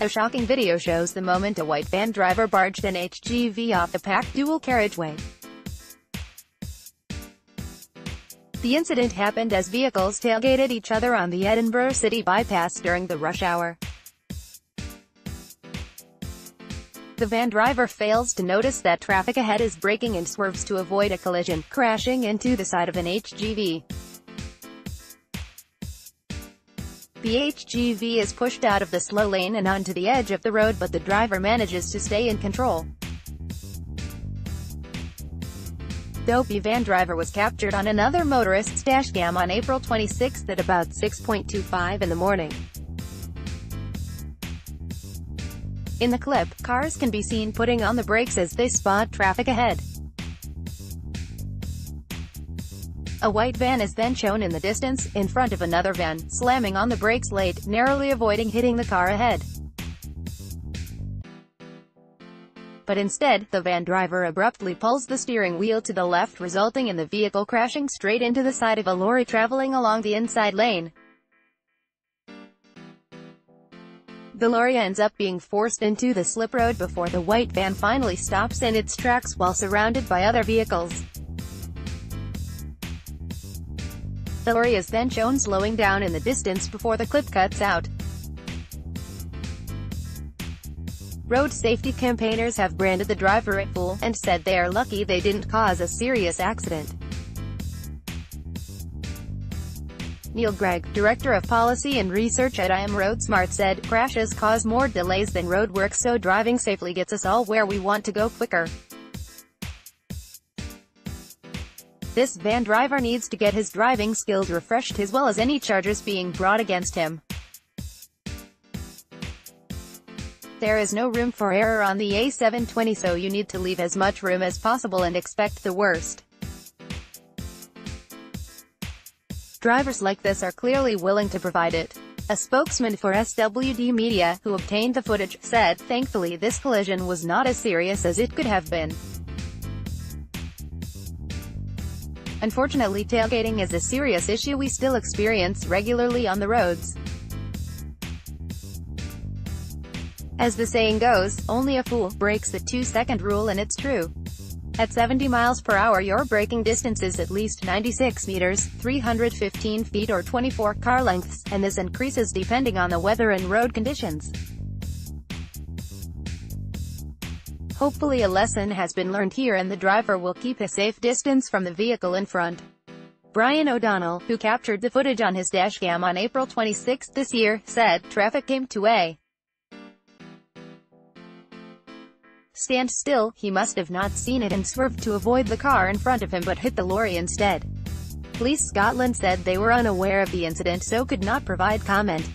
A shocking video shows the moment a white van driver barged an HGV off the packed dual carriageway. The incident happened as vehicles tailgated each other on the Edinburgh City bypass during the rush hour. The van driver fails to notice that traffic ahead is braking and swerves to avoid a collision, crashing into the side of an HGV. The HGV is pushed out of the slow lane and onto the edge of the road but the driver manages to stay in control. Dopey van driver was captured on another motorist's dashcam on April 26 at about 6.25 in the morning. In the clip, cars can be seen putting on the brakes as they spot traffic ahead. A white van is then shown in the distance, in front of another van, slamming on the brakes late, narrowly avoiding hitting the car ahead. But instead, the van driver abruptly pulls the steering wheel to the left resulting in the vehicle crashing straight into the side of a lorry traveling along the inside lane. The lorry ends up being forced into the slip road before the white van finally stops in its tracks while surrounded by other vehicles. The lorry is then shown slowing down in the distance before the clip cuts out. Road safety campaigners have branded the driver a fool, and said they are lucky they didn't cause a serious accident. Neil Greig, Director of Policy and Research at IAM RoadSmart said, crashes cause more delays than roadwork so driving safely gets us all where we want to go quicker. This van driver needs to get his driving skills refreshed as well as any charges being brought against him. There is no room for error on the A720 so you need to leave as much room as possible and expect the worst. Drivers like this are clearly willing to provide it. A spokesman for SWD Media, who obtained the footage, said, Thankfully this collision was not as serious as it could have been. Unfortunately tailgating is a serious issue we still experience regularly on the roads. As the saying goes, only a fool breaks the two-second rule and it's true. At 70 miles per hour your braking distance is at least 96 meters, 315 feet or 24 car lengths, and this increases depending on the weather and road conditions. Hopefully a lesson has been learned here and the driver will keep a safe distance from the vehicle in front. Brian O'Donnell, who captured the footage on his dashcam on April 26 this year, said, traffic came to a stand still, he must have not seen it and swerved to avoid the car in front of him but hit the lorry instead. Police Scotland said they were unaware of the incident so could not provide comment.